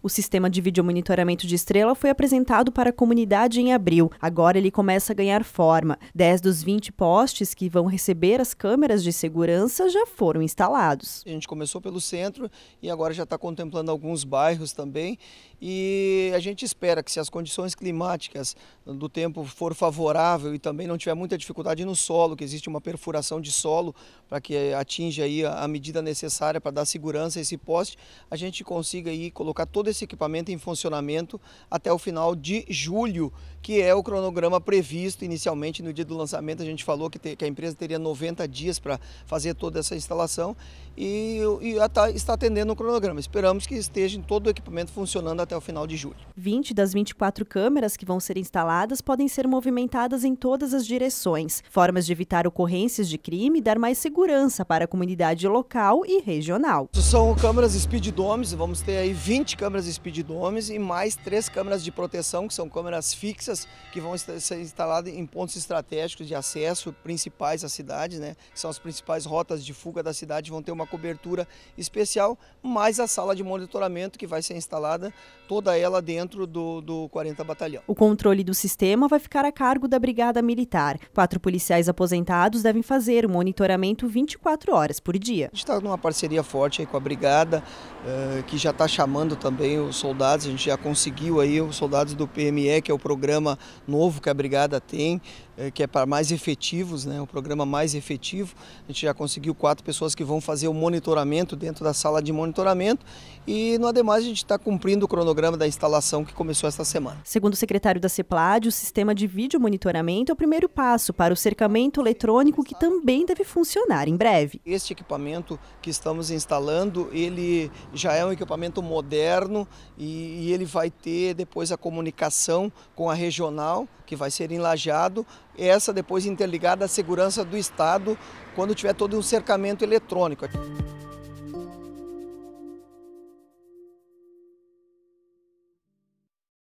O sistema de vídeo monitoramento de Estrela foi apresentado para a comunidade em abril. Agora ele começa a ganhar forma. 10 dos 20 postes que vão receber as câmeras de segurança já foram instalados. A gente começou pelo centro e agora já está contemplando alguns bairros também. E a gente espera que se as condições climáticas do tempo for favorável e também não tiver muita dificuldade no solo, que existe uma perfuração de solo para que atinja aí a medida necessária para dar segurança a esse poste, a gente consiga aí colocar todo esse equipamento em funcionamento até o final de julho, que é o cronograma previsto inicialmente no dia do lançamento. A gente falou que, que a empresa teria 90 dias para fazer toda essa instalação e, e está atendendo o cronograma. Esperamos que esteja todo o equipamento funcionando até o final de julho. 20 das 24 câmeras que vão ser instaladas podem ser movimentadas em todas as direções. Formas de evitar ocorrências de crime e dar mais segurança para a comunidade local e regional. São câmeras Speed Domes, vamos ter aí 20 câmeras Speed Domes e mais três câmeras de proteção, que são câmeras fixas, que vão ser instaladas em pontos estratégicos de acesso principais à cidade, né? São as principais rotas de fuga da cidade, vão ter uma cobertura especial, mais a sala de monitoramento que vai ser instalada toda ela dentro do, do 40 Batalhão. O controle do sistema vai ficar a cargo da Brigada Militar. Quatro policiais aposentados devem fazer o monitoramento 24 horas por dia. A gente está numa parceria forte com a Brigada, uh, que já está chamando também os soldados, a gente já conseguiu aí os soldados do PME, que é o programa novo que a Brigada tem, que é para mais efetivos, né, o programa mais efetivo. A gente já conseguiu quatro pessoas que vão fazer o monitoramento dentro da sala de monitoramento e no ademais a gente está cumprindo o cronograma da instalação que começou esta semana. Segundo o secretário da CEPLAD, o sistema de vídeo monitoramento é o primeiro passo para o cercamento eletrônico que também deve funcionar em breve. Este equipamento que estamos instalando, ele já é um equipamento moderno e, e ele vai ter depois a comunicação com a regional, que vai ser enlajado, essa depois interligada à segurança do Estado, quando tiver todo um cercamento eletrônico.